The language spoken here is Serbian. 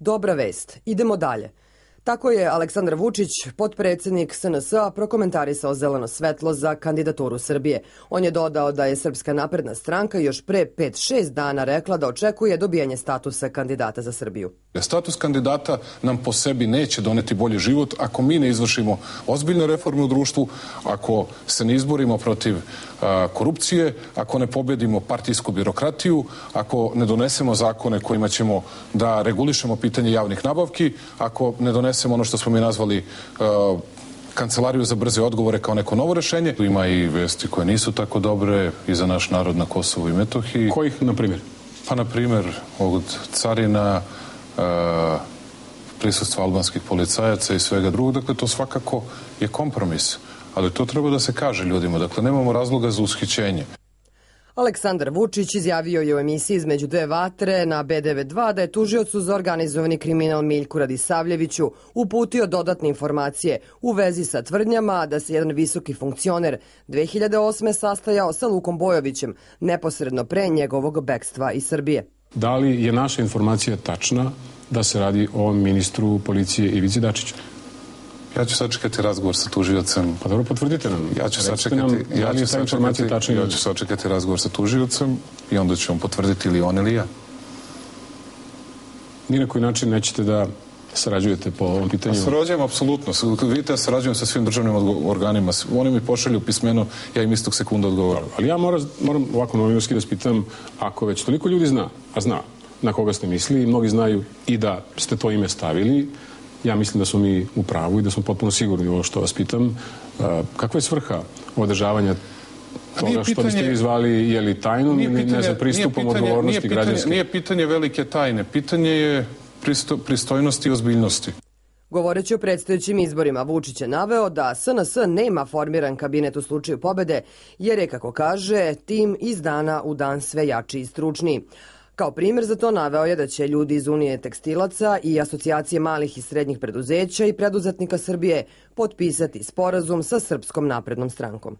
Dobra vest, idemo dalje. Tako je Aleksandar Vučić, potpredsednik SNS, prokomentarisao zeleno svetlo za kandidaturu Srbije. On je dodao da je Srpska napredna stranka još pre 5-6 dana rekla da očekuje dobijanje statusa kandidata za Srbiju. Status kandidata nam po sebi neće doneti bolji život ako mi ne izvršimo ozbiljne reforme u društvu, ako se ne izborimo protiv korupcije, ako ne pobedimo partijsku birokratiju, ako ne donesemo zakone kojima ćemo da regulišemo pitanje javnih nabavki, ako ne donesemo ono što smo mi nazvali a, kancelariju za brze odgovore kao neko novo rešenje. Ima i vesti koje nisu tako dobre i za naš narod na Kosovu i Metohiji. Kojih, na primjer? Pa, na primjer, od carina, prisustva albanskih policajaca i svega drugog. Dakle, to svakako je kompromis. Ali to treba da se kaže ljudima. Dakle, nemamo razloga za ushićenje. Aleksandar Vučić izjavio je u emisiji između dve vatre na B92 da je tužiocu za organizovani kriminal Miljku Radisavljeviću uputio dodatne informacije u vezi sa tvrdnjama da se jedan visoki funkcioner 2008. sastajao sa Lukom Bojovićem neposredno pre njegovog bekstva iz Srbije. Da li je naša informacija tačna da se radi o ministru policije Ivici Dačiću? Ja ću sačekati razgovor sa tužiocem. Pa dobro, potvrdite nam. Ja ću sačekati, nam, ja da ću sačekati, tačna? ja ću sačekati razgovor sa tužiocem i onda ću vam potvrditi ili on ili ja. Ni na koji način nećete da sarađujete po ovom pitanju? Sarađujem apsolutno. Vidite, ja sarađujem sa svim državnim organima. Oni mi pošalju pismeno, ja im istog sekunda odgovoram. Ali ja moram, moram ovako novinarski da spitam, ako već toliko ljudi zna, a zna na koga ste mislili, mnogi znaju i da ste to ime stavili, ja mislim da smo mi u pravu i da smo potpuno sigurni u ovo što vas pitam. Kakva je svrha održavanja toga što biste vi zvali, je li tajnom ili ne za pristupom nije pitanje, odgovornosti nije pitanje, građanske? Nije pitanje velike tajne, pitanje je pristo, pristojnosti i ozbiljnosti. Govoreći o predstojećim izborima, Vučić je naveo da SNS nema formiran kabinet u slučaju pobede, jer je, kako kaže, tim iz dana u dan sve jači i stručniji. Kao primjer za to naveo je da će ljudi iz Unije tekstilaca i asocijacije malih i srednjih preduzeća i preduzetnika Srbije potpisati sporazum sa Srpskom naprednom strankom.